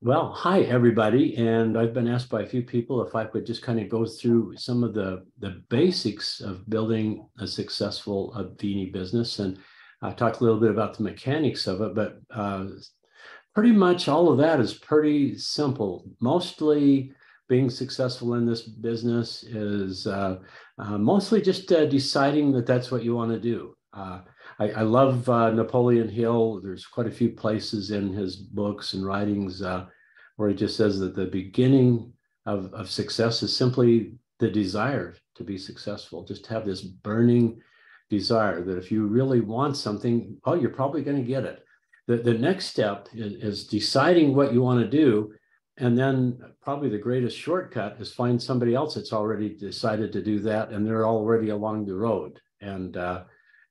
Well, hi everybody, and I've been asked by a few people if I could just kind of go through some of the the basics of building a successful Avini business, and uh, talk a little bit about the mechanics of it. But uh, pretty much all of that is pretty simple. Mostly, being successful in this business is uh, uh mostly just uh, deciding that that's what you want to do. I, I love uh, Napoleon Hill. There's quite a few places in his books and writings uh, where he just says that the beginning of, of success is simply the desire to be successful. Just have this burning desire that if you really want something, oh, you're probably going to get it. The, the next step is, is deciding what you want to do. And then probably the greatest shortcut is find somebody else that's already decided to do that and they're already along the road. And uh,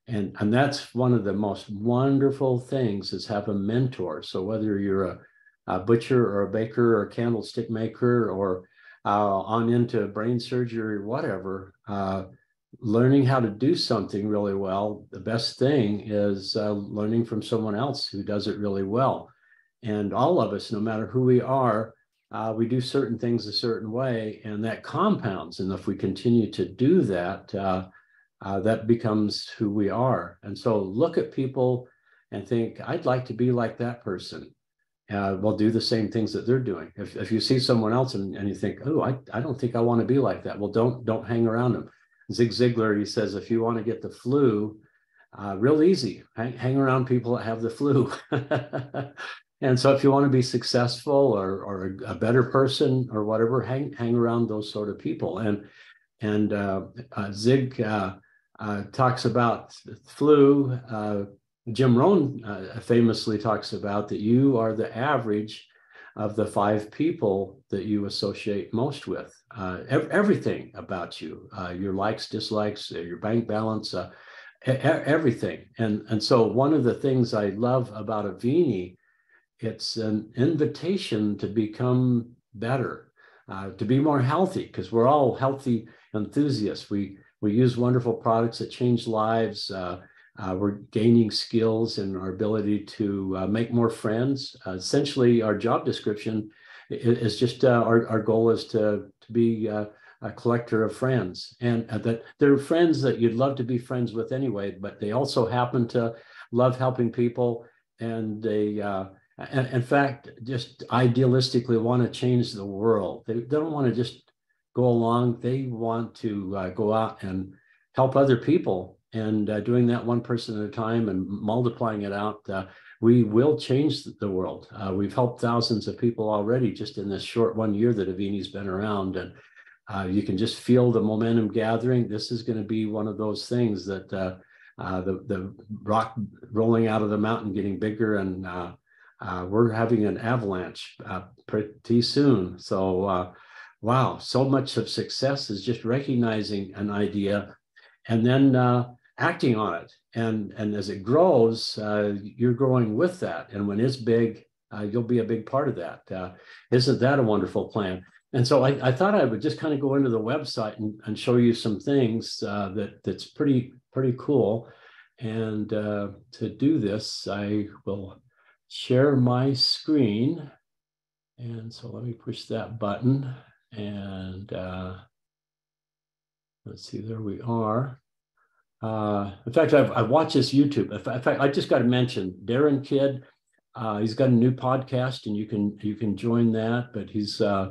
and and that's one of the most wonderful things is have a mentor. So whether you're a, a butcher or a baker or a candlestick maker or uh, on into brain surgery or whatever uh, learning how to do something really well the best thing is uh, learning from someone else who does it really well. And all of us no matter who we are uh, we do certain things a certain way and that compounds. And if we continue to do that uh, uh, that becomes who we are. And so look at people and think, I'd like to be like that person. Uh, well, do the same things that they're doing. If, if you see someone else and, and you think, oh, I, I don't think I want to be like that. Well, don't don't hang around them. Zig Ziglar, he says, if you want to get the flu, uh, real easy, hang, hang around people that have the flu. and so if you want to be successful or, or a better person or whatever, hang, hang around those sort of people. And, and uh, uh Zig, uh, talks about flu. Uh, Jim Rohn uh, famously talks about that you are the average of the five people that you associate most with. Uh, ev- everything about you, uh, your likes, dislikes, uh, your bank balance, e- everything. And, and so one of the things I love about Avini, it's an invitation to become better, to be more healthy, because we're all healthy enthusiasts. We we use wonderful products that change lives. Uh, uh, we're gaining skills and our ability to uh, make more friends. Uh, essentially, our job description is, is just uh, our, our goal is to, to be a collector of friends. And that there are friends that you'd love to be friends with anyway, but they also happen to love helping people. And they, in fact, just idealistically want to change the world. They don't want to just go along. They want to uh, go out and help other people. And uh, doing that one person at a time and multiplying it out, uh, we will change the world. Uh, we've helped thousands of people already just in this short one year that Avini's been around. And uh, you can just feel the momentum gathering. This is going to be one of those things that uh, the, the rock rolling out of the mountain getting bigger and we're having an avalanche pretty soon. So wow, so much of success is just recognizing an idea and then uh, acting on it. And, and as it grows, uh, you're growing with that. And when it's big, uh, you'll be a big part of that. Uh, not that a wonderful plan? And so I, I, thought I would just kind of go into the website and, and show you some things uh, that that's pretty pretty cool. And uh, to do this, I will share my screen. And so let me push that button. And uh, let's see, there we are. Uh, in fact, I've, I've watched this YouTube. In fact, I just got to mention Darren Kidd. Uh, he's got a new podcast, and you can you can join that. But he's uh,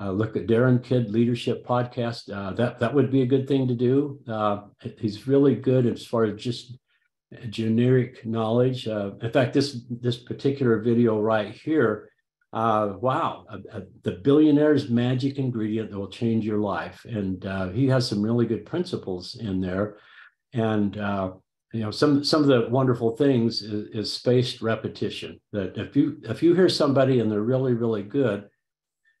uh, look at Darren Kidd Leadership Podcast. Uh, that that would be a good thing to do. Uh, he's really good as far as just generic knowledge. Uh, in fact, this this particular video right here uh, wow, the billionaire's magic ingredient that will change your life. And uh, he has some really good principles in there. And uh, you know, some some of the wonderful things is, is, spaced repetition. That if you if you hear somebody and they're really really good,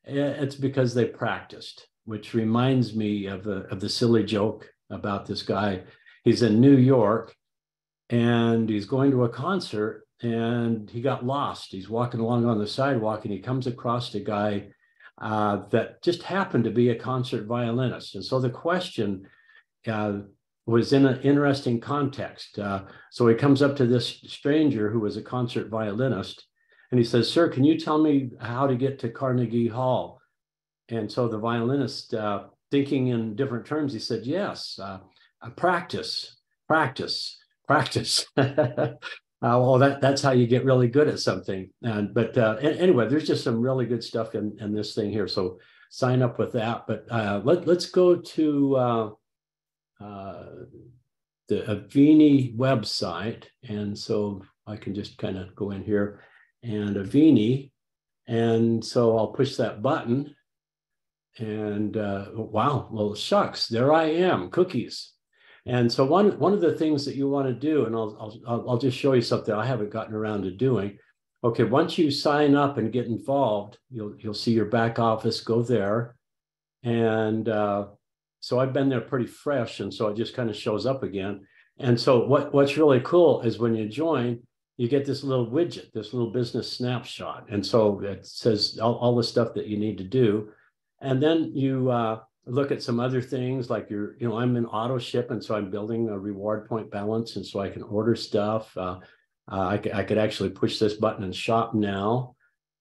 it's because they practiced. Which reminds me of the of the silly joke about this guy. He's in New York, and he's going to a concert and he got lost. He's walking along on the sidewalk and he comes across a guy uh, that just happened to be a concert violinist. And so the question uh, was in an interesting context. Uh, so he comes up to this stranger who was a concert violinist And he says, Sir, can you tell me how to get to Carnegie Hall? And so the violinist, uh, thinking in different terms, he said, Yes, uh, uh practice, practice, practice. uh, well, that, that's how you get really good at something. And but uh, anyway, there's just some really good stuff in, in this thing here. So sign up with that. But uh, let, let's go to uh, uh, the Avini website. And so I can just kind of go in here and Avini. And so I'll push that button and uh, wow, well, shucks, there I am, cookies. And so one one of the things that you want to do, and I'll, I'll I'll just show you something I haven't gotten around to doing. Okay, once you sign up and get involved, you'll you'll see your back office go there, and uh, so I've been there pretty fresh, and so it just kind of shows up again. And so what what's really cool is when you join, you get this little widget, this little business snapshot, and so it says all, all the stuff that you need to do, and then you uh, look at some other things like you're, you know, I'm in auto ship, and so I'm building a reward point balance, and so I can order stuff. Uh, uh, I, could, I could actually push this button and shop now.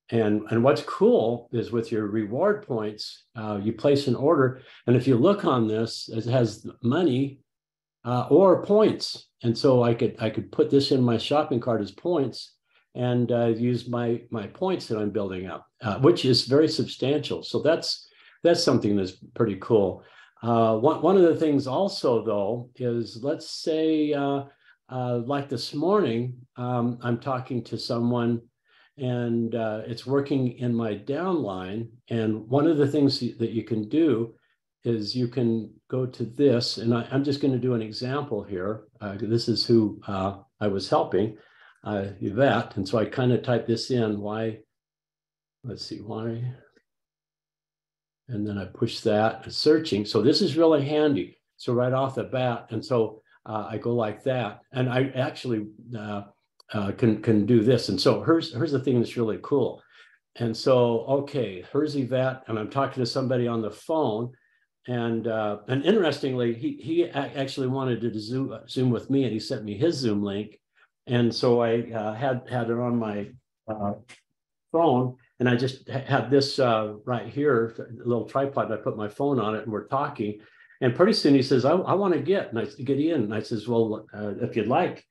And, and what's cool is with your reward points, uh, you place an order, and if you look on this, it has money uh, or points. And so I could I could put this in my shopping cart as points and uh, use my my points that I'm building up, uh, which is very substantial. So that's that's something that's pretty cool. Uh, one, one of the things also, though, is let's say, uh, uh, like this morning, um, I'm talking to someone and uh, it's working in my downline. And one of the things that you can do is you can go to this, and I, am just going to do an example here. Uh, this is who uh, I was helping, Yvette. And so I kind of type this in, why, let's see, why and then I push that, searching. So this is really handy. So right off the bat, and so uh, I go like that, and I actually uh, uh, can can do this. And so here's here's the thing that's really cool. And so okay, here's Yvette, and I'm talking to somebody on the phone, and uh, and interestingly, he he actually wanted to zoom zoom with me, and he sent me his Zoom link, and so I uh, had had it on my uh, phone and I just had this uh, right here, a little tripod. I put my phone on it, and we're talking. And pretty soon he says, "I, I want to get," and I get in. And I says, "Well, uh, if you'd like."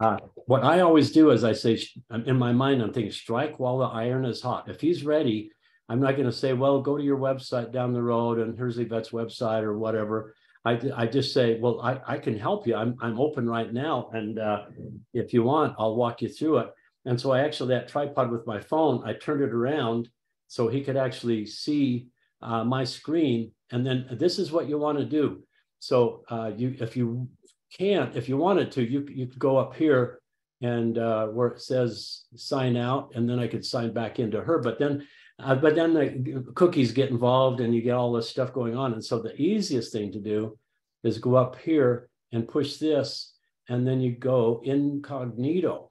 Uh, what I always do is I say, in my mind, I'm thinking, strike while the iron is hot. If he's ready, I'm not going to say, well, go to your website down the road and here's Yvette's website or whatever. I, I just say, well, I, I can help you. I'm, I'm open right now. And uh, if you want, I'll walk you through it. And so I actually, that tripod with my phone, I turned it around so he could actually see uh, my screen. And then this is what you want to do. So uh, you, if you can't, if you wanted to, you, you could go up here and uh, where it says sign out, and then I could sign back into her. But then, uh, but then the cookies get involved and you get all this stuff going on. And so the easiest thing to do is go up here and push this, and then you go incognito.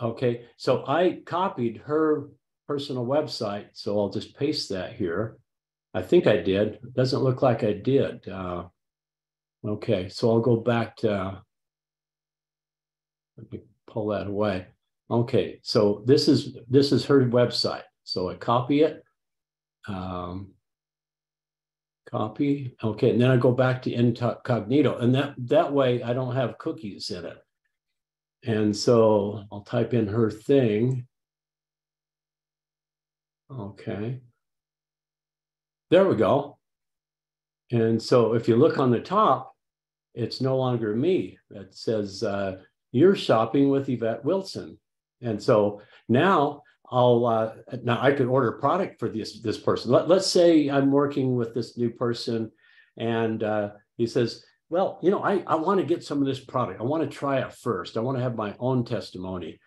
Okay, so I copied her personal website, so I'll just paste that here. I think I did. It doesn't look like I did. Uh, okay, so I'll go back to, let me pull that away. Okay, so this is this is her website. So I copy it, um, copy. Okay, and then I go back to incognito, and that that way I don't have cookies in it. And so I'll type in her thing. Okay. There we go. And so if you look on the top, it's no longer me. It says, uh, you're shopping with Yvette Wilson. And so now I'll, uh, now I could order product for this, this person. Let, let's say I'm working with this new person and uh, he says, well, you know, I, I want to get some of this product. I want to try it first. I want to have my own testimony.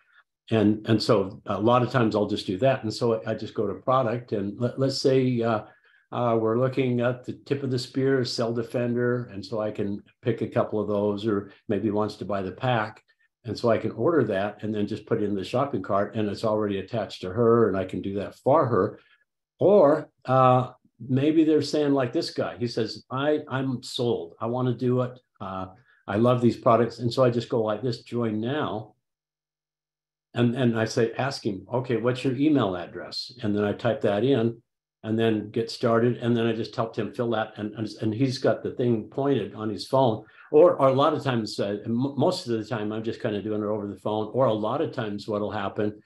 And, and so a lot of times I'll just do that. And so I just go to product and let, let's say uh, uh, we're looking at the tip of the spear, cell defender. And so I can pick a couple of those or maybe wants to buy the pack. And so I can order that and then just put it in the shopping cart and it's already attached to her and I can do that for her. Or uh, maybe they're saying like this guy he says i i'm sold i want to do it uh, i love these products and so i just go like this join now and and I say, ask him, okay, what's your email address? And then I type that in, and then get started. And then I just helped him fill that, and and, and he's got the thing pointed on his phone. Or, or a lot of times, uh, most of the time, I'm just kind of doing it over the phone. Or a lot of times, what'll happen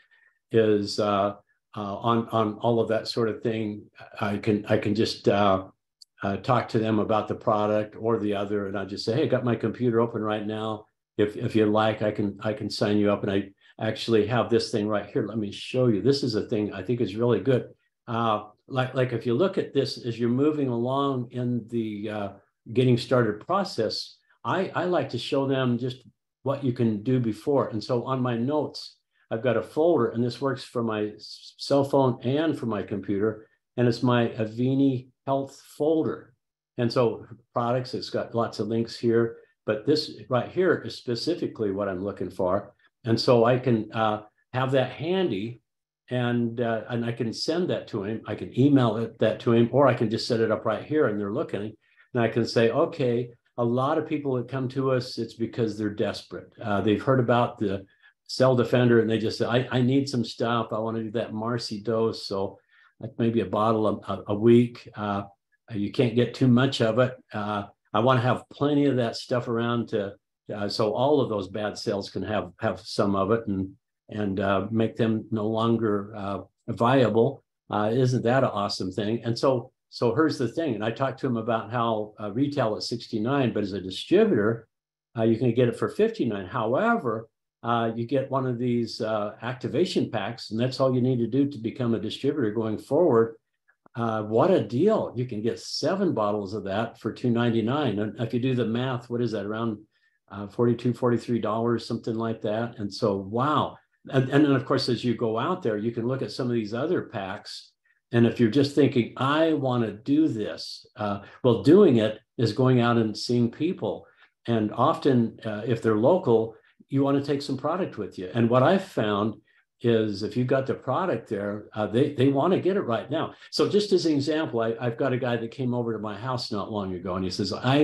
is uh, uh, on on all of that sort of thing. I can I can just uh, uh, talk to them about the product or the other, and I just say, hey, I got my computer open right now. If if you like, I can I can sign you up, and I actually have this thing right here. Let me show you. This is a thing I think is really good. Uh, like like if you look at this as you're moving along in the uh, getting started process, I I like to show them just what you can do before. And so on my notes, I've got a folder, and this works for my cell phone and for my computer, and it's my Avini Health folder. And so products, it's got lots of links here, but this right here is specifically what I'm looking for. And so I can uh, have that handy and uh, and I can send that to him. I can email it, that to him, or I can just set it up right here and they're looking. And I can say, okay, a lot of people that come to us, it's because they're desperate. Uh, they've heard about the cell defender and they just say, I, I need some stuff. I want to do that Marcy dose. So like maybe a bottle a, a week. Uh, you can't get too much of it. Uh, I want to have plenty of that stuff around to uh, so all of those bad cells can have have some of it and and uh, make them no longer uh, viable. Uh, isn't that an awesome thing? And so so here's the thing. And I talked to him about how retail is 69, but as a distributor, you can get it for 59. However, you get one of these activation packs, and that's all you need to do to become a distributor going forward. what a deal! You can get seven bottles of that for 2.99. And if you do the math, what is that around uh, 42 $43, something like that. And so, wow. And, and then, of course, as you go out there, you can look at some of these other packs. And if you're just thinking, I want to do this, uh, well, doing it is going out and seeing people. And often, uh, if they're local, you want to take some product with you. And what I've found is if you've got the product there, uh, they, they want to get it right now. So just as an example, I, I've got a guy that came over to my house not long ago and he says, I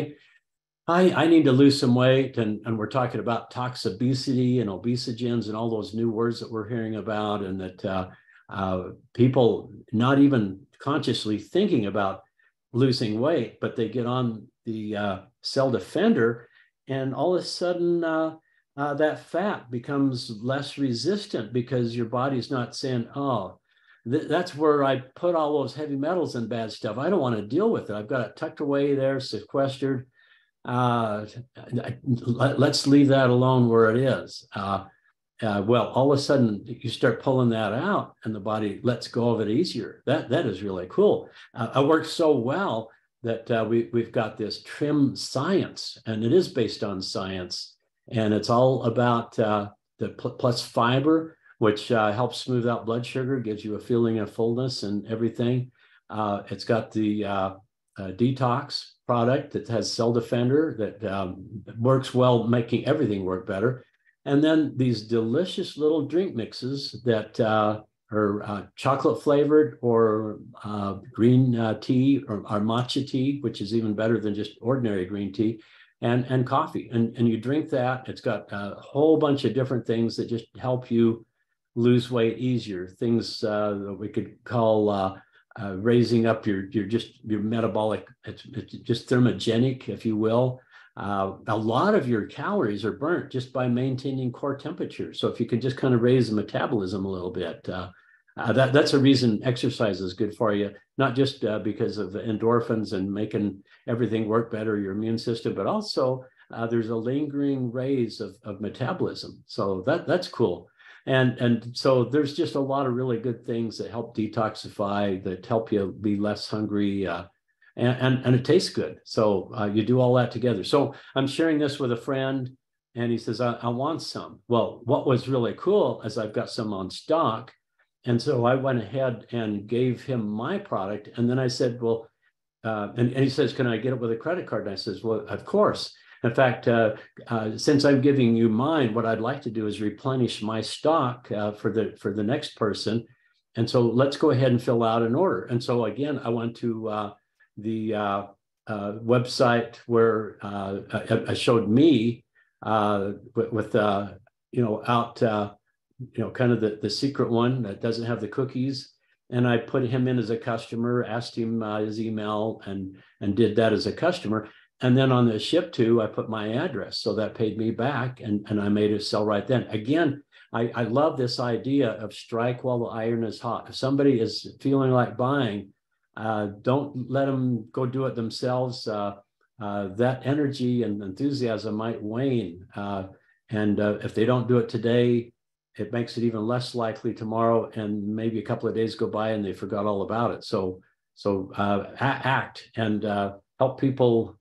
I, I need to lose some weight. And, and we're talking about toxobesity and obesogens and all those new words that we're hearing about, and that uh, uh, people not even consciously thinking about losing weight, but they get on the uh, cell defender, and all of a sudden, uh, that fat becomes less resistant because your body's not saying, oh, th- that's where I put all those heavy metals and bad stuff. I don't want to deal with it. I've got it tucked away there, sequestered uh, let's leave that alone where it is. Uh, uh, well, all of a sudden you start pulling that out, and the body lets go of it easier. That that is really cool. Uh, it works so well that uh, we we've got this trim science, and it is based on science, and it's all about uh, the pl- plus fiber, which uh, helps smooth out blood sugar, gives you a feeling of fullness and everything. Uh, it's got the detox product that has Cell Defender that um, works well, making everything work better. And then these delicious little drink mixes that uh, are uh, chocolate flavored or uh, green uh, tea or, or, matcha tea, which is even better than just ordinary green tea, and, and coffee. And, and you drink that. It's got a whole bunch of different things that just help you lose weight easier. Things uh, that we could call uh, uh, raising up your your just your metabolic it's, it's just thermogenic if you will uh, a lot of your calories are burnt just by maintaining core temperature so if you can just kind of raise the metabolism a little bit uh, uh that that's a reason exercise is good for you not just uh, because of endorphins and making everything work better your immune system but also uh, there's a lingering raise of, of metabolism. So that that's cool. And and so there's just a lot of really good things that help detoxify that help you be less hungry uh, and, and, and it tastes good. So uh, you do all that together. So i'm sharing this with a friend and he says I, I want some. Well what was really cool is i've got some on stock and so i went ahead and gave him my product and then i said well uh, and, and he says can i get it with a credit card and i says well of course in fact, uh, uh, since I'm giving you mine, what I'd like to do is replenish my stock uh, for the for the next person. And so let's go ahead and fill out an order. And so again, I went to uh, the uh, website where I, I, showed me with, with you know out you know, kind of the, the secret one that doesn't have the cookies. And I put him in as a customer, asked him uh, his email, and and did that as a customer. And then on the ship to, I put my address, so that paid me back, and and I made a sell right then. Again, I, I love this idea of strike while the iron is hot. If somebody is feeling like buying, uh, don't let them go do it themselves. Uh, uh, that energy and enthusiasm might wane. Uh, and uh, if they don't do it today, it makes it even less likely tomorrow. And maybe a couple of days go by and they forgot all about it. So, so uh, act and help people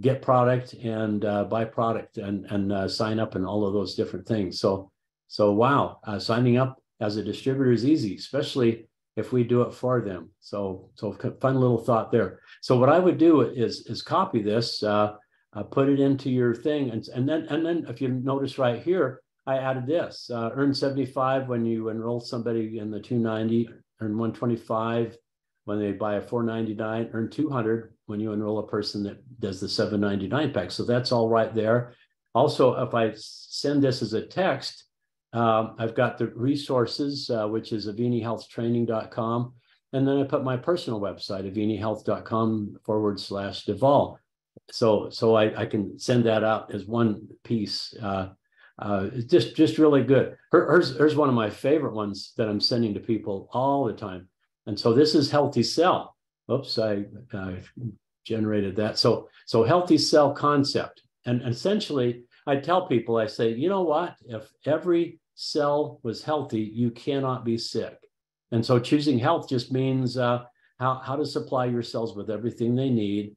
get product and buy product and and sign up and all of those different things. So, so wow, signing up as a distributor is easy, especially if we do it for them. So, so fun little thought there. So what I would do is is copy this, uh, uh, put it into your thing, and and then and then if you notice right here, I added this: uh, earn seventy five when you enroll somebody in the two ninety, earn one twenty five when they buy a four ninety nine, earn two hundred when you enroll a person that does the seven ninety nine pack. So that's all right there. Also, if I send this as a text, um, I've got the resources, uh, which is avinihealthtraining.com. And then I put my personal website, avinihealth.com forward slash Duvall. So, so I, I can send that out as one piece. Uh, uh, just, just really good. here's, here's one of my favorite ones that I'm sending to people all the time. And so this is Healthy Cell. Oops, I generated that. So, so Healthy Cell concept. And essentially, I tell people, I say, you know what? If every cell was healthy, you cannot be sick. And so choosing health just means uh, how, how to supply your cells with everything they need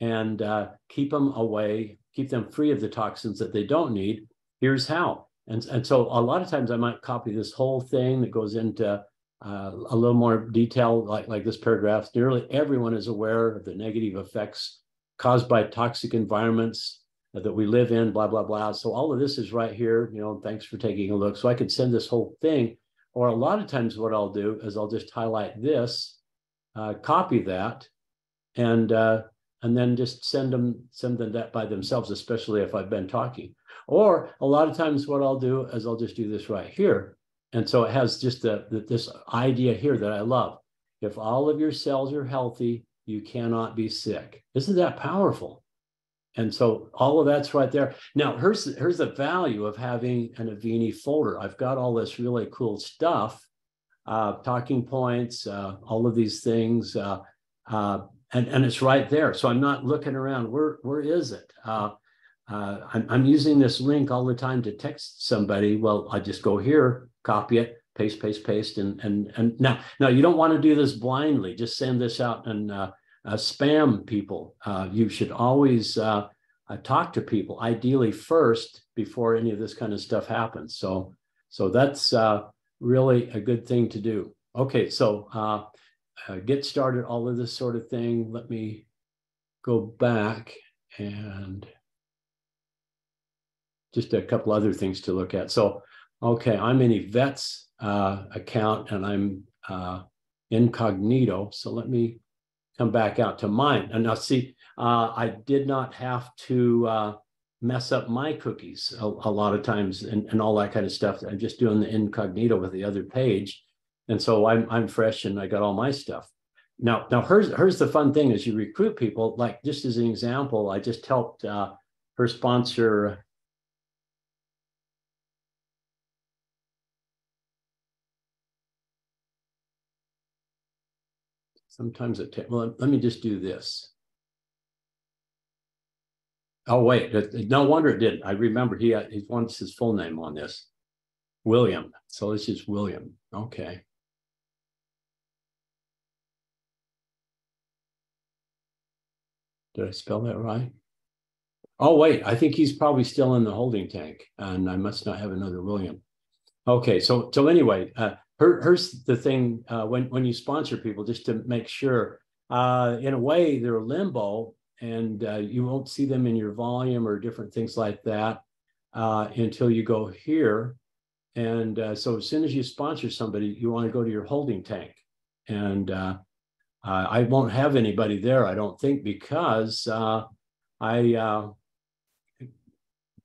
and uh, keep them away, keep them free of the toxins that they don't need. Here's how. And, and so a lot of times I might copy this whole thing that goes into uh, a little more detail, like, like this paragraph. Nearly everyone is aware of the negative effects caused by toxic environments that we live in, blah, blah, blah. So all of this is right here, you know, thanks for taking a look. So I could send this whole thing, or a lot of times what I'll do is I'll just highlight this, uh, copy that, and uh, and then just send them send them that by themselves, especially if I've been talking. Or a lot of times what I'll do is I'll just do this right here. And so it has just the, the, this idea here that I love. If all of your cells are healthy, you cannot be sick. Isn't that powerful? And so all of that's right there. Now, here's, here's the value of having an Avini folder. I've got all this really cool stuff, uh, talking points, uh, all of these things, uh, uh and, and it's right there. So I'm not looking around. Where, where is it? Uh, uh, I'm, I'm using this link all the time to text somebody. Well, I just go here, copy it, paste, paste, paste, and and and now now you don't want to do this blindly. Just send this out and uh, spam people. Uh, you should always uh, uh, talk to people, ideally first, before any of this kind of stuff happens. So, so that's uh, really a good thing to do. Okay, so uh, get started, all of this sort of thing. Let me go back and just a couple other things to look at. So, okay, I'm in Yvette's account and I'm incognito. So let me come back out to mine. And now see, uh, I did not have to uh, mess up my cookies a, a lot of times and, and, all that kind of stuff. I'm just doing the incognito with the other page. And so I'm, I'm fresh and I got all my stuff. Now, now here's, here's the fun thing as you recruit people, like just as an example, I just helped uh, her sponsor Sometimes it takes, well, let me just do this. Oh, wait, no wonder it didn't. I remember he, had, he wants his full name on this. William. So this is William. Okay. Did I spell that right? Oh, wait, I think he's probably still in the holding tank and I must not have another William. Okay, so so anyway, uh, here, here's the thing uh, when when you sponsor people, just to make sure. Uh, in a way, they're limbo, and uh, you won't see them in your volume or different things like that uh, until you go here. And uh, so, as soon as you sponsor somebody, you want to go to your holding tank, and uh, I won't have anybody there, I don't think, because I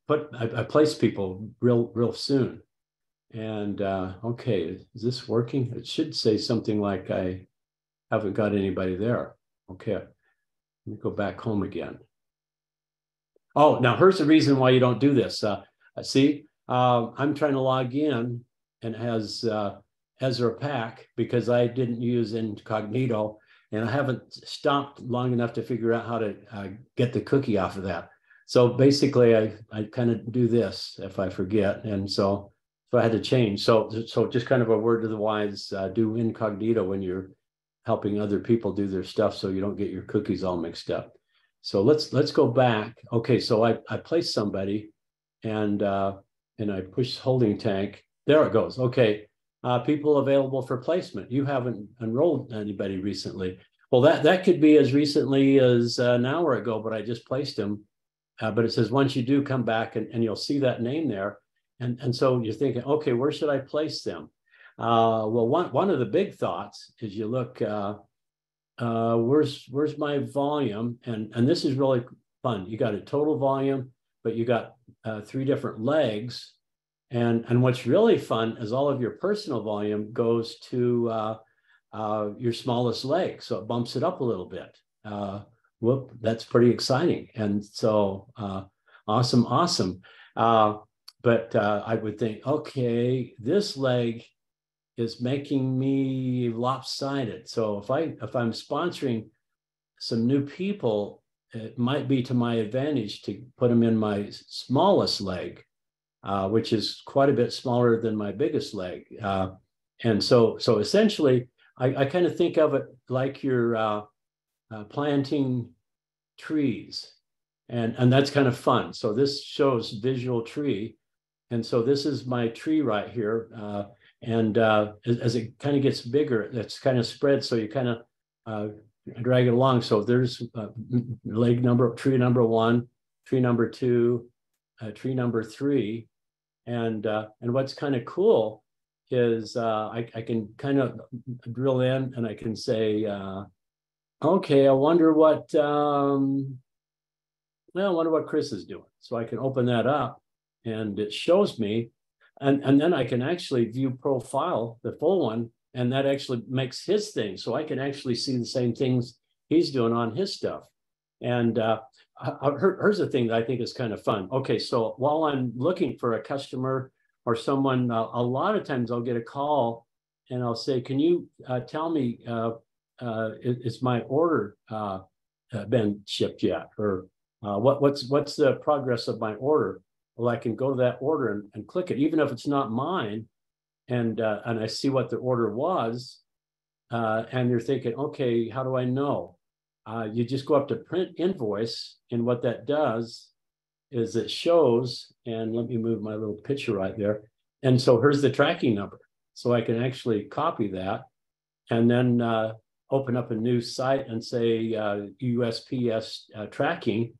put I, I place people real real soon And uh, okay, is this working? It should say something like I haven't got anybody there. Okay, let me go back home again. Oh, now here's the reason why you don't do this. Uh, see, uh, I'm trying to log in and has uh, Ezra Pack because I didn't use incognito and I haven't stopped long enough to figure out how to uh, get the cookie off of that. So basically, I I kind of do this if I forget, and so so I had to change. So so just kind of a word to the wise: uh, do incognito when you're helping other people do their stuff, so you don't get your cookies all mixed up. So let's let's go back. Okay, so I I placed somebody, and uh, and I push holding tank. There it goes. Okay, uh, people available for placement. You haven't enrolled anybody recently. Well, that that could be as recently as an hour ago, but I just placed him uh, but it says once you do come back and, and you'll see that name there. And, and so you're thinking, okay, where should I place them? Uh, well, one, one of the big thoughts is you look, uh, uh, where's, where's my volume? And, and this is really fun. You got a total volume, but you got uh, three different legs. And, and what's really fun is all of your personal volume goes to uh, uh, your smallest leg. So it bumps it up a little bit. Whoop, that's pretty exciting. And so awesome, awesome. But uh, I would think, okay, this leg is making me lopsided. So if I if I'm sponsoring some new people, it might be to my advantage to put them in my smallest leg, uh, which is quite a bit smaller than my biggest leg. Uh, and so so essentially, I, I kind of think of it like your uh, uh, planting trees. And, and that's kind of fun. So this shows visual tree. And so this is my tree right here. Uh, and uh, as, as, it kind of gets bigger, it's kind of spread. So you kind of uh, drag it along. So there's uh, leg number, tree number one, tree number two, uh, tree number three. And, uh, and what's kind of cool is I, I can kind of drill in and I can say, okay, I wonder what, um, I wonder what Chris is doing. So I can open that up and it shows me, and, and then I can actually view profile, the full one, and that actually makes his thing. So I can actually see the same things he's doing on his stuff. And uh, here's the thing that I think is kind of fun. Okay, so while I'm looking for a customer or someone, uh, a lot of times I'll get a call and I'll say, can you uh, tell me uh, uh, is, my order uh, been shipped yet? Or what, what's what's the progress of my order? Well, I can go to that order and, and click it, even if it's not mine, and uh, and I see what the order was, uh, and you're thinking, okay, how do I know? you just go up to print invoice, and what that does is it shows, and let me move my little picture right there. And so here's the tracking number. So I can actually copy that and then uh, open up a new site and say uh, USPS uh, tracking,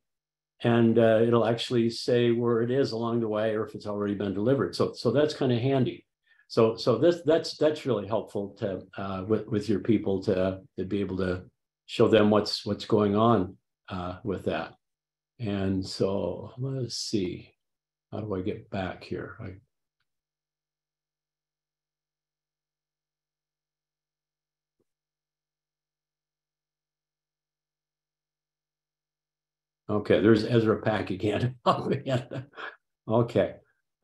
and uh, it'll actually say where it is along the way or if it's already been delivered. So, so that's kind of handy. So, so this that's that's really helpful to uh, with with your people to to be able to show them what's what's going on uh, with that. And so let's see, how do I get back here? I Okay, there's Ezra Pack again. okay.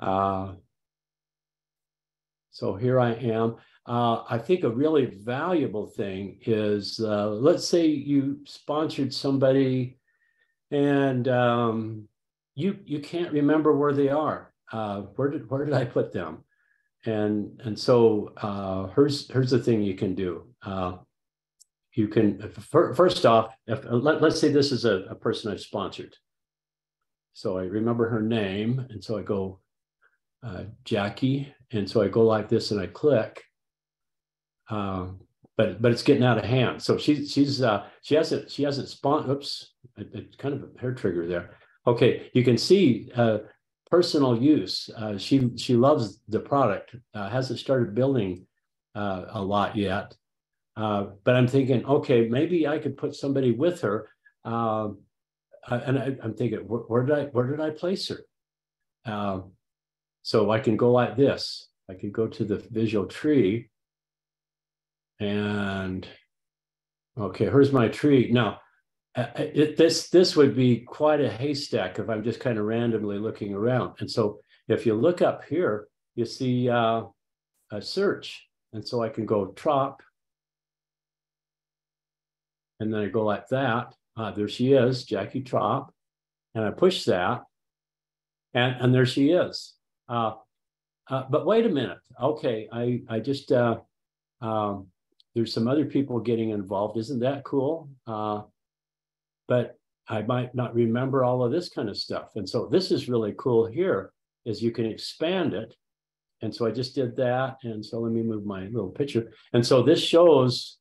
Uh, so here I am. Uh, I think a really valuable thing is uh, let's say you sponsored somebody and um, you you can't remember where they are. Uh, where did where did I put them? And and so uh, here's here's the thing you can do. Uh, you can first off, if, let, us say this is a, a, person I've sponsored. So I remember her name, and so I go uh, Jackie, and so I go like this, and I click. Um, but but it's getting out of hand. So she's she's uh, she hasn't she hasn't spawned. Oops, it's kind of a hair trigger there. Okay, you can see uh, personal use. Uh, she she loves the product. Uh, hasn't started building uh, a lot yet, uh, but I'm thinking, okay, maybe I could put somebody with her. Um, uh, and I, am thinking, where, where, did I where did I place her? Uh, so I can go like this, I could go to the visual tree and okay, here's my tree. Now, uh, it, this this would be quite a haystack if I'm just kind of randomly looking around. And so if you look up here, you see uh, a search. And so I can go trop. And then I go like that. Uh, there she is, Jackie Trop. And I push that. And, and there she is. Uh, uh, but wait a minute. Okay, I, I just, uh, um, there's some other people getting involved. Isn't that cool? Uh, but I might not remember all of this kind of stuff. And so this is really cool here is you can expand it. And so I just did that. And so let me move my little picture. And so this shows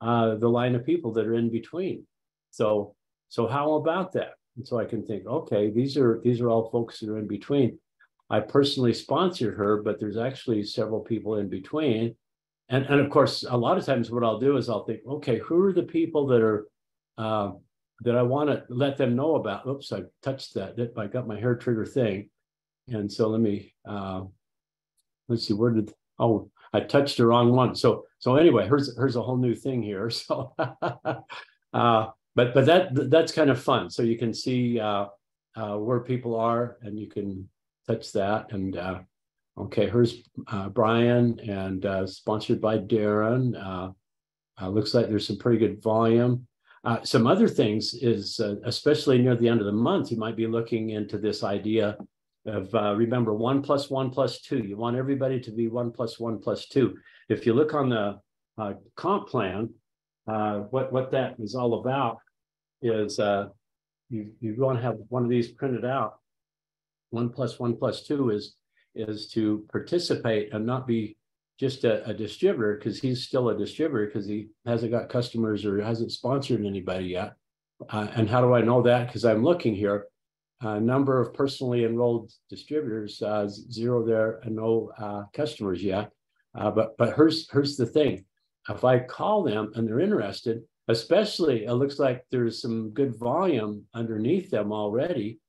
uh, the line of people that are in between. So, so how about that? And so I can think, okay, these are these are all folks that are in between. I personally sponsored her, but there's actually several people in between. And, and of course, a lot of times what I'll do is I'll think, okay, who are the people that are uh, that I want to let them know about? Oops, I touched that. I got my hair trigger thing. And so let me uh, let's see, where did oh I touched the wrong one. So so anyway, here's here's a whole new thing here. So uh, but but that that's kind of fun. So you can see uh, uh, where people are, and you can touch that. And uh, okay, here's uh, Brian, and uh, sponsored by Darren. Looks like there's some pretty good volume. Uh, some other things is, especially near the end of the month, you might be looking into this idea of uh, remember one plus one plus two. You want everybody to be one plus one plus two. If you look on the uh, comp plan, uh, what what that is all about is uh, you you want to have one of these printed out. One plus one plus two is is to participate and not be just a, a distributor because he's still a distributor because he hasn't got customers or hasn't sponsored anybody yet. Uh, and how do I know that? Because I'm looking here uh, number of personally enrolled distributors, uh, zero there and no uh, customers yet. Uh, but but here's here's the thing: if I call them and they're interested, especially it looks like there's some good volume underneath them already.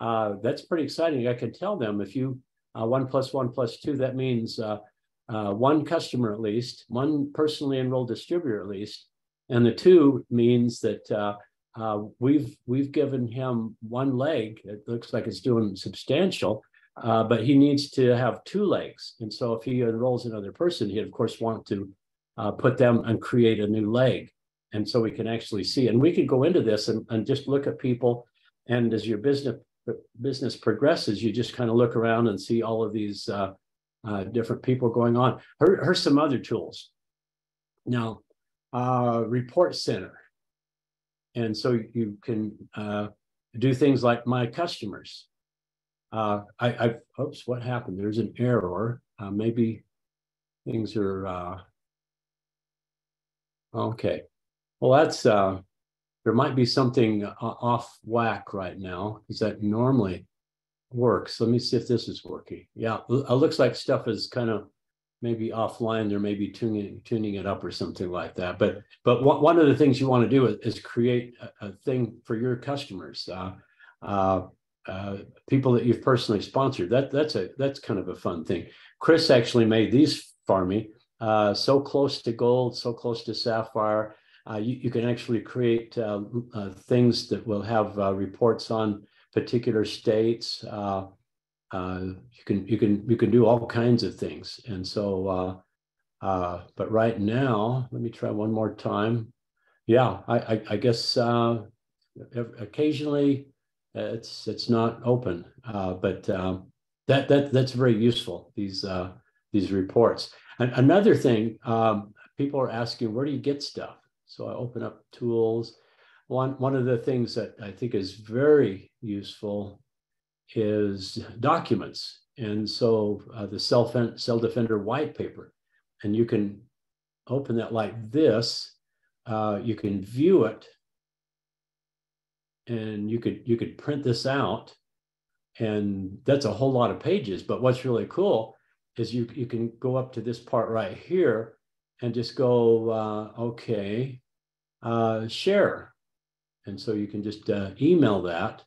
Uh, that's pretty exciting. I can tell them if you uh, one plus one plus two, that means one customer at least, one personally enrolled distributor at least, and the two means that uh, we've we've given him one leg. It looks like it's doing substantial, uh, but he needs to have two legs. And so if he enrolls another person, he'd of course want to uh, put them and create a new leg. And so we can actually see, and we could go into this and, and just look at people. And as your business business progresses, you just kind of look around and see all of these uh, uh, different people going on. Here, here's some other tools. Now, uh, report center. And so you can uh, do things like my customers. Uh, I, I, oops, what happened? There's an error. Uh, maybe things are, uh, okay. Well, that's, uh, there might be something off whack right now because that normally works. Let me see if this is working. Yeah, it looks like stuff is kind of maybe offline they're maybe tuning tuning it up or something like that. But but one of the things you want to do is, is create a, a, thing for your customers uh, uh, uh, people that you've personally sponsored. That that's a that's kind of a fun thing. Chris actually made these for me uh, so close to gold so close to sapphire. Uh, you, you, can actually create uh, things that will have reports on particular states uh, you can you can you can do all kinds of things. And so uh, uh, but right now let me try one more time. Yeah i i, I guess uh, occasionally it's it's not open. Uh, but um, that that that's very useful these uh, these reports. And another thing um, people are asking where do you get stuff? So i open up tools. One one of the things that i think is very useful is documents. And so uh, the Cell, Cell Defender white paper, and you can open that like this. Uh, you can view it, and you could you could print this out, and that's a whole lot of pages. But what's really cool is you you can go up to this part right here and just go uh, okay, uh, share, and so you can just uh, email that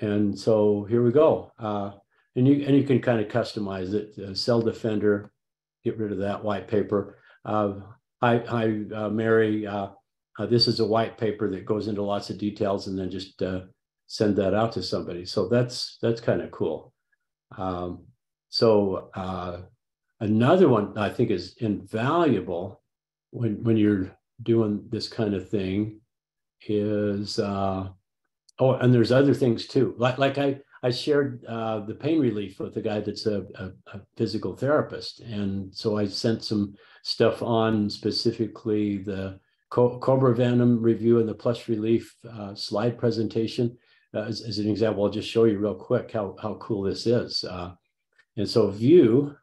and so here we go. Uh, and you and you can kind of customize it. Uh, Cell Defender, get rid of that white paper. Uh, hi, hi, uh, Mary. Uh, uh, this is a white paper that goes into lots of details, and then just uh, send that out to somebody. So that's that's kind of cool. Um, so another one I think is invaluable when when you're doing this kind of thing is oh, and there's other things too. Like like I I shared uh, the pain relief with a guy that's a, a, a, physical therapist, and so I sent some stuff on specifically the co- cobra venom review and the plus relief uh, slide presentation. Uh, as, as, an example, I'll just show you real quick how how cool this is. Uh, and so view.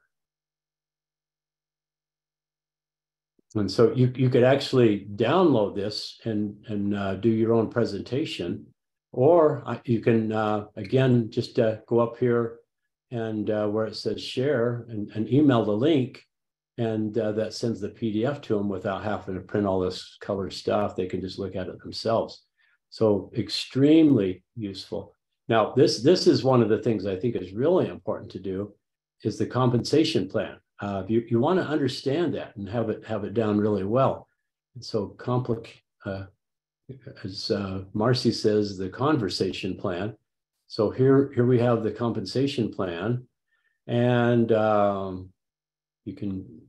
And so you, you could actually download this and, and uh, do your own presentation or you can, uh, again, just uh, go up here and uh, where it says share and, and, email the link. And uh, that sends the PDF to them without having to print all this color stuff. They can just look at it themselves. So extremely useful. Now, this, this is one of the things I think is really important to do is the compensation plan. Uh, you you want to understand that and have it have it down really well. And so complicate uh, as uh, Marcy says, the conversation plan. So here, here we have the compensation plan, and um, you can.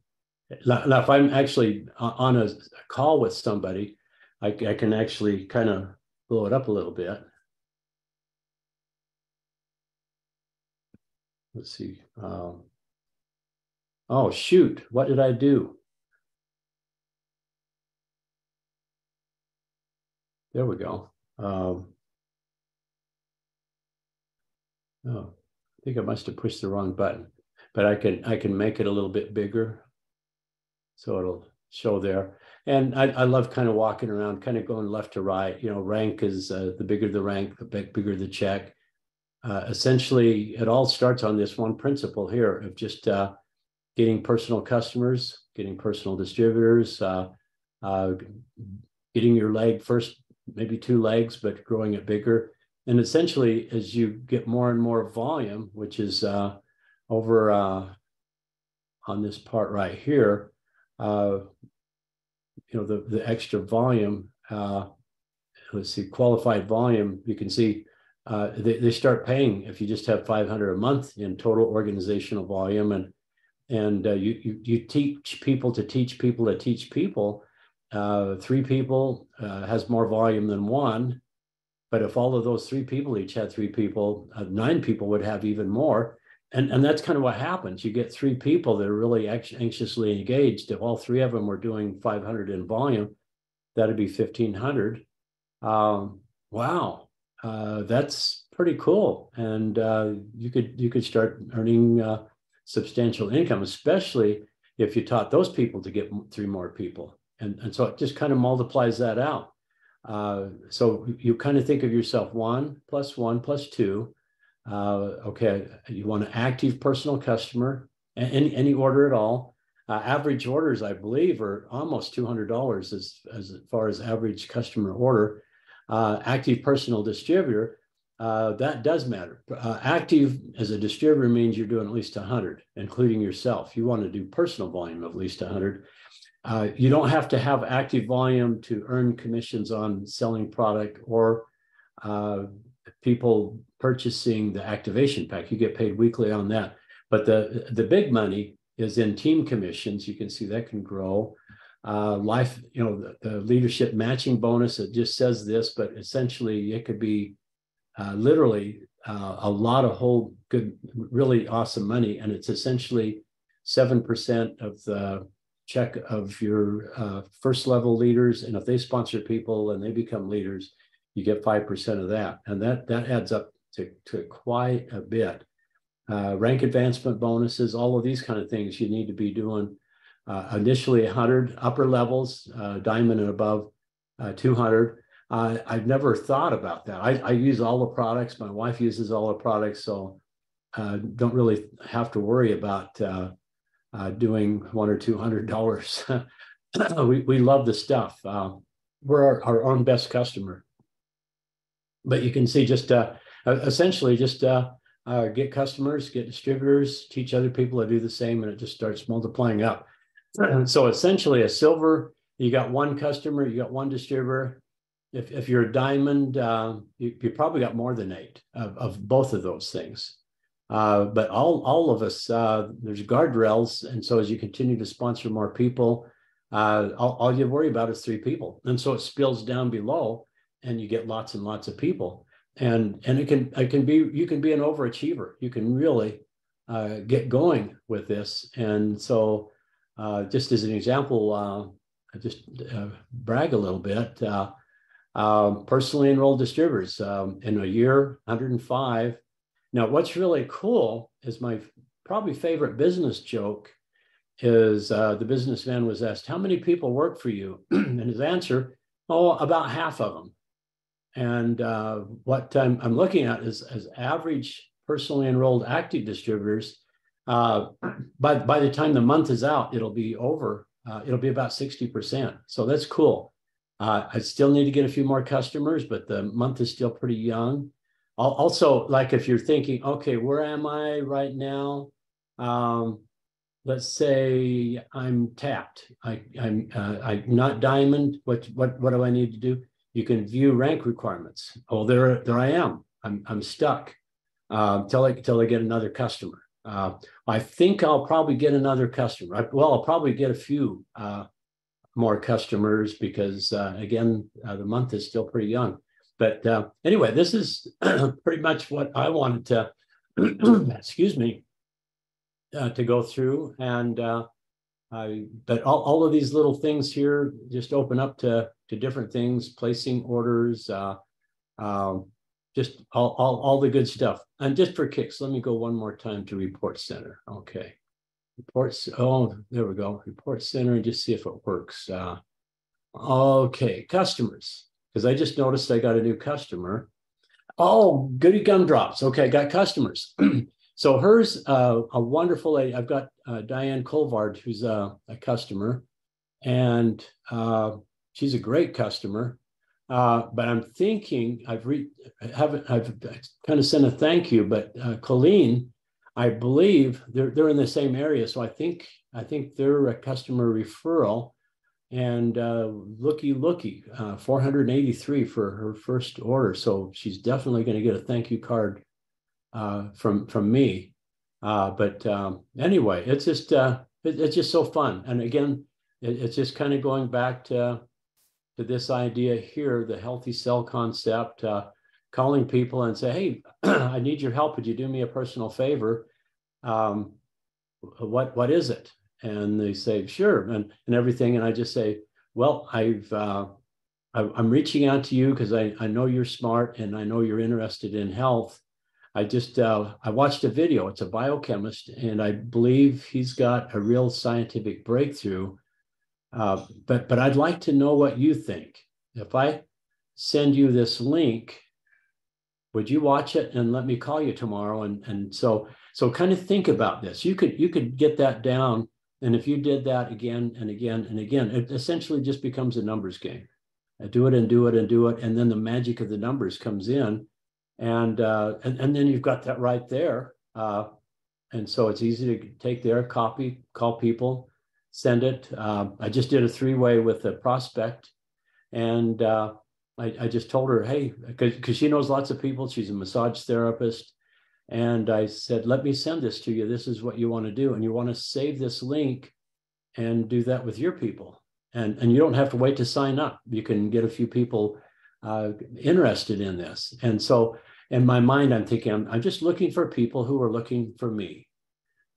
Now, if I'm actually on a call with somebody, I, I can actually kind of blow it up a little bit. Let's see. Um, oh shoot! What did I do? There we go. Um, oh, I think I must have pushed the wrong button, but I can I can make it a little bit bigger, so it'll show there. And I, I love kind of walking around, kind of going left to right. You know, rank is uh, the bigger the rank, the big, bigger the check. Uh, essentially, it all starts on this one principle here of just uh, getting personal customers, getting personal distributors, uh, uh, getting your leg first maybe two legs, but growing it bigger. And essentially, as you get more and more volume, which is uh, over uh, on this part right here, uh, you know, the, the extra volume, uh, let's see, qualified volume, you can see uh, they, they start paying if you just have 500 a month in total organizational volume. And, and uh, you, you, you teach people to teach people to teach people uh, three people uh, has more volume than one. But if all of those three people each had three people, uh, nine people would have even more. And, and that's kind of what happens. You get three people that are really anxiously engaged. If all three of them were doing 500 in volume, that'd be 1500. Um, wow, uh, that's pretty cool. And uh, you could you could start earning substantial income, especially if you taught those people to get three more people and, and so it just kind of multiplies that out. Uh, so you kind of think of yourself one plus one plus two. Uh, okay, you want an active personal customer, any any order at all. Uh, average orders, I believe, are almost two hundred dollars as as far as average customer order. Uh, active personal distributor, uh, that does matter. Uh, active as a distributor means you're doing at least 100, including yourself. You want to do personal volume of at least 100. Uh, you don't have to have active volume to earn commissions on selling product or uh, people purchasing the activation pack. You get paid weekly on that. But the, the big money is in team commissions. You can see that can grow. Uh, life, you know, the, the, leadership matching bonus, it just says this, but essentially it could be uh, literally uh, a lot of whole good, really awesome money. And it's essentially 7% of the check of your uh, first level leaders. And if they sponsor people and they become leaders, you get 5% of that. And that, that adds up to, to quite a bit. Uh, rank advancement bonuses, all of these kind of things you need to be doing. Uh, initially 100 upper levels, uh, diamond and above uh, 200. I've never thought about that. I, I, use all the products. My wife uses all the products, so uh, don't really have to worry about uh, doing one or two hundred dollars. we we love the stuff. Uh, we're our, our, own best customer. But you can see just uh, essentially just uh, uh, get customers, get distributors, teach other people to do the same, and it just starts multiplying up. so essentially, a silver, you got one customer, you got one distributor. If, if you're a diamond, uh, you, you probably got more than eight of, of both of those things. Uh, but all all of us, uh, there's guardrails, and so as you continue to sponsor more people, uh, all, all you worry about is three people, and so it spills down below, and you get lots and lots of people, and and it can it can be you can be an overachiever, you can really uh, get going with this, and so uh, just as an example, uh, I just brag a little bit. Um, personally enrolled distributors um, in a year, 105 now, what's really cool is my probably favorite business joke is uh, the businessman was asked, How many people work for you? and his answer, Oh, about half of them. And uh, what I'm, I'm, looking at is as average personally enrolled active distributors. Uh, by, by the time the month is out, it'll be over, uh, it'll be about 60%. So that's cool. Uh, I still need to get a few more customers, but the month is still pretty young also like if you're thinking okay where am i right now? Um, let's say i'm tapped. I, i'm uh, i'm not diamond what what what do i need to do? You can view rank requirements. Oh there there i am. I'm i'm stuck uh, till i till i get another customer. Uh, i think i'll probably get another customer. I, well i'll probably get a few uh, more customers because uh, again uh, the month is still pretty young but uh, anyway, this is pretty much what I wanted to, excuse me, uh, to go through. And uh, I, but all, all of these little things here just open up to, to different things, placing orders, uh, um, just all, all, all the good stuff. And just for kicks, let me go one more time to Report Center. Okay. Reports. Oh, there we go. Report Center and just see if it works. Uh, okay. Customers because I just noticed I got a new customer. Oh, goody gumdrops. Okay, got customers. so hers, uh, a wonderful lady. I've got uh, Diane Colvard, who's a, a customer, and uh, she's a great customer. Uh, but I'm thinking I've re- haven't I've kind of sent a thank you, but uh, Colleen, I believe they're they're in the same area, so I think I think they're a customer referral and uh, looky looky uh, 483 for her first order. So she's definitely going to get a thank you card uh, from from me. Uh, but um, anyway it's just uh, it, it's just so fun. And again it, it's just kind of going back to to this idea here the healthy cell concept uh, calling people and say hey i need your help. Would you do me a personal favor? Um, what what is it and they say sure and, and everything and i just say well i've uh, I, am reaching out to you because I, I know you're smart and i know you're interested in health. I just uh, i watched a video. It's a biochemist and i believe he's got a real scientific breakthrough uh, but but i'd like to know what you think. If i send you this link would you watch it and let me call you tomorrow? And and so so kind of think about this. You could you could get that down and if you did that again and again and again, it essentially just becomes a numbers game. I do it and do it and do it. And then the magic of the numbers comes in. And, uh, and, and then you've got that right there. Uh, and so it's easy to take there, copy, call people, send it. Uh, I just did a three way with a prospect. And uh, I, I, just told her, hey, because she knows lots of people. She's a massage therapist. And I said, let me send this to you. This is what you want to do. And you want to save this link and do that with your people. And, and you don't have to wait to sign up. You can get a few people uh, interested in this. And so in my mind, I'm thinking, I'm, I'm just looking for people who are looking for me.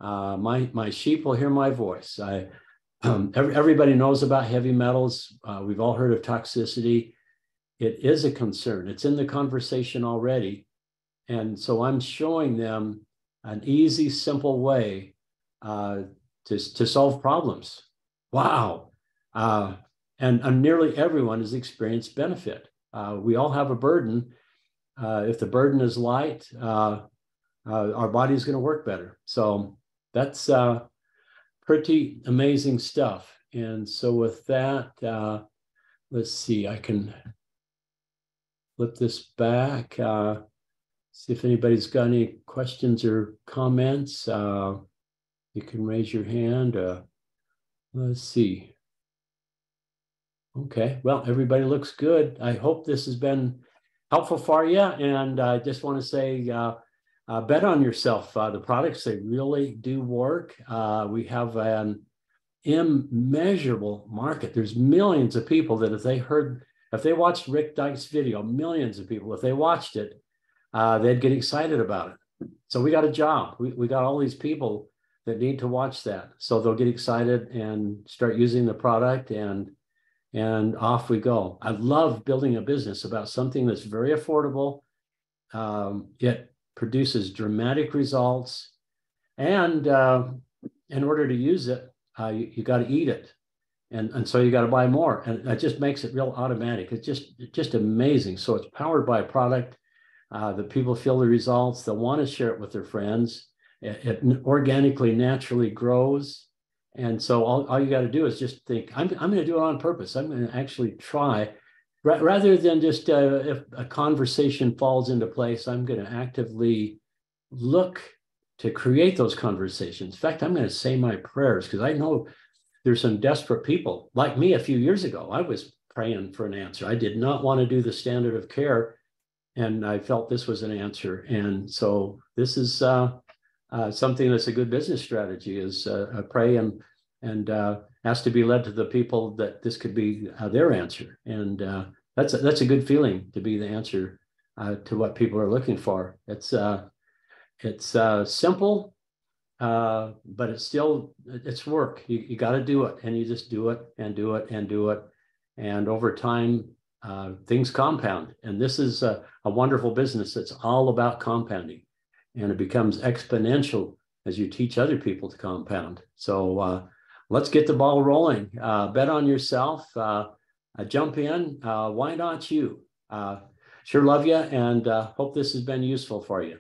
Uh, my, my sheep will hear my voice. I, um, every, everybody knows about heavy metals. Uh, we've all heard of toxicity. It is a concern. It's in the conversation already and so I'm showing them an easy, simple way uh, to, to solve problems. Wow. Uh, and, and, nearly everyone has experienced benefit. Uh, we all have a burden. Uh, if the burden is light, uh, uh, our body is going to work better. So that's pretty amazing stuff. And so with that, let's see, I can flip this back. See if anybody's got any questions or comments. Uh, you can raise your hand. Uh, let's see. Okay, well, everybody looks good. I hope this has been helpful for you. And I just want to say, uh, uh, bet on yourself. Uh, the products, they really do work. Uh, we have an immeasurable market. There's millions of people that if they heard, if they watched Rik Deitsch's video, millions of people, if they watched it, uh, they'd get excited about it. So we got a job. We, we got all these people that need to watch that. So they'll get excited and start using the product and and off we go. I love building a business about something that's very affordable. Um, it produces dramatic results. And uh, in order to use it, uh, you, you got to eat it. And, and so you got to buy more. And it just makes it real automatic. It's just, just amazing. So it's powered by a product. Uh, the people feel the results. They'll want to share it with their friends. It, it organically, naturally grows. And so all, all you got to do is just think, I'm, I'm going to do it on purpose. I'm going to actually try rather than just uh, if a conversation falls into place, I'm going to actively look to create those conversations. In fact, I'm going to say my prayers because I know there's some desperate people like me a few years ago. I was praying for an answer. I did not want to do the standard of care, and I felt this was an answer. And so this is uh, uh, something that's a good business strategy: is uh, pray and and uh, asked to be led to the people that this could be uh, their answer. And uh, that's a, that's a good feeling to be the answer to what people are looking for. It's uh, it's uh, simple, but it's still it's work. You, you got to do it, and you just do it and do it and do it, and over time. Things compound, and this is a, a wonderful business that's all about compounding, and it becomes exponential as you teach other people to compound. So let's get the ball rolling. Uh, bet on yourself. Uh, uh, jump in. Uh, why not you? Uh, sure love you and uh, hope this has been useful for you.